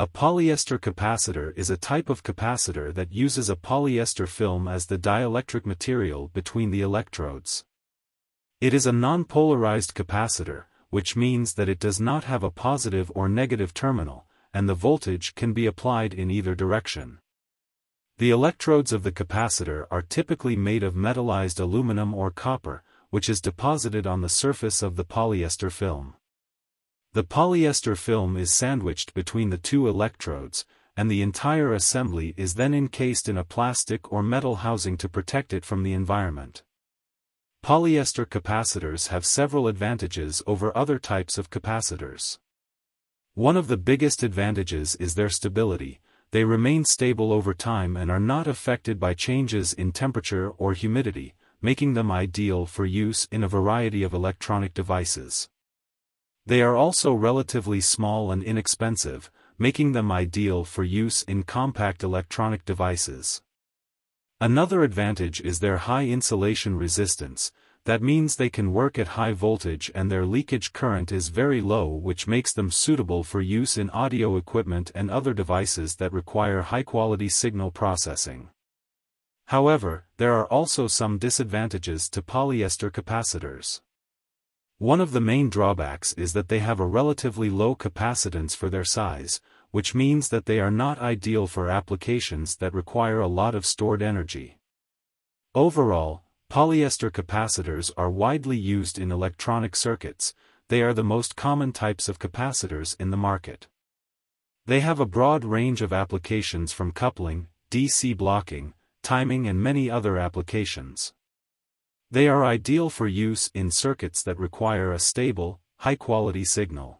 A polyester capacitor is a type of capacitor that uses a polyester film as the dielectric material between the electrodes. It is a non-polarized capacitor, which means that it does not have a positive or negative terminal, and the voltage can be applied in either direction. The electrodes of the capacitor are typically made of metallized aluminum or copper, which is deposited on the surface of the polyester film. The polyester film is sandwiched between the two electrodes, and the entire assembly is then encased in a plastic or metal housing to protect it from the environment. Polyester capacitors have several advantages over other types of capacitors. One of the biggest advantages is their stability, they remain stable over time and are not affected by changes in temperature or humidity, making them ideal for use in a variety of electronic devices. They are also relatively small and inexpensive, making them ideal for use in compact electronic devices. Another advantage is their high insulation resistance, that means they can work at high voltage and their leakage current is very low which makes them suitable for use in audio equipment and other devices that require high-quality signal processing. However, there are also some disadvantages to polyester capacitors. One of the main drawbacks is that they have a relatively low capacitance for their size, which means that they are not ideal for applications that require a lot of stored energy. Overall, polyester capacitors are widely used in electronic circuits, they are the most common types of capacitors in the market. They have a broad range of applications from coupling, DC blocking, timing and many other applications. They are ideal for use in circuits that require a stable, high-quality signal.